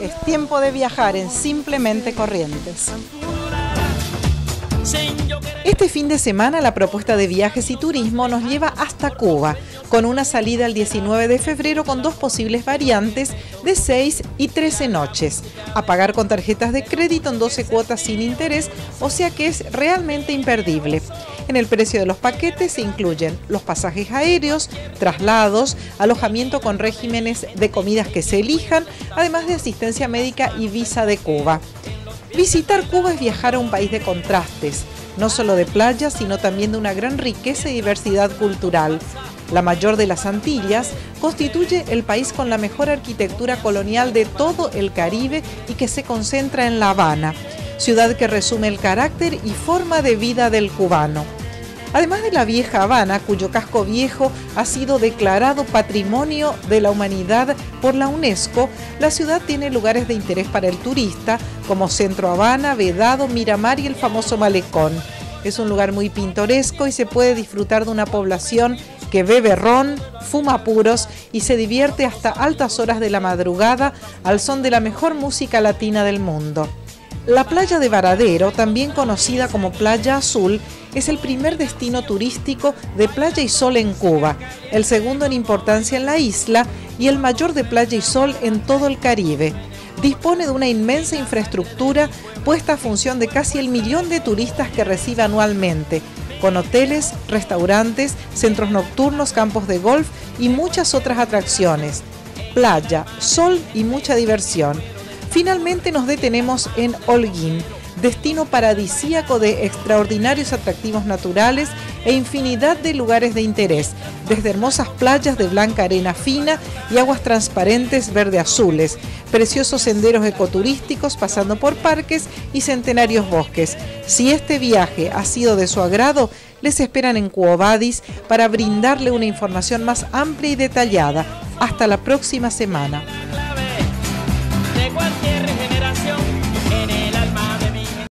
Es tiempo de viajar en Simplemente Corrientes. Este fin de semana la propuesta de viajes y turismo nos lleva hasta Cuba, con una salida el 19 de febrero con dos posibles variantes de 6 y 13 noches, a pagar con tarjetas de crédito en 12 cuotas sin interés, o sea que es realmente imperdible. En el precio de los paquetes se incluyen los pasajes aéreos, traslados, alojamiento con regímenes de comidas que se elijan, además de asistencia médica y visa de Cuba. Visitar Cuba es viajar a un país de contrastes, no solo de playas, sino también de una gran riqueza y diversidad cultural. La mayor de las Antillas constituye el país con la mejor arquitectura colonial de todo el Caribe y que se concentra en La Habana, ciudad que resume el carácter y forma de vida del cubano. Además de la vieja Habana, cuyo casco viejo ha sido declarado Patrimonio de la Humanidad por la UNESCO, la ciudad tiene lugares de interés para el turista como Centro Habana, Vedado, Miramar y el famoso Malecón. Es un lugar muy pintoresco y se puede disfrutar de una población que bebe ron, fuma puros y se divierte hasta altas horas de la madrugada al son de la mejor música latina del mundo. La playa de Varadero, también conocida como Playa Azul, es el primer destino turístico de playa y sol en Cuba, el segundo en importancia en la isla y el mayor de playa y sol en todo el Caribe. Dispone de una inmensa infraestructura puesta a función de casi el millón de turistas que recibe anualmente, con hoteles, restaurantes, centros nocturnos, campos de golf y muchas otras atracciones. Playa, sol y mucha diversión. Finalmente nos detenemos en Holguín, destino paradisíaco de extraordinarios atractivos naturales e infinidad de lugares de interés, desde hermosas playas de blanca arena fina y aguas transparentes verde-azules, preciosos senderos ecoturísticos pasando por parques y centenarios bosques. Si este viaje ha sido de su agrado, les esperan en Cuobadis para brindarle una información más amplia y detallada. Hasta la próxima semana.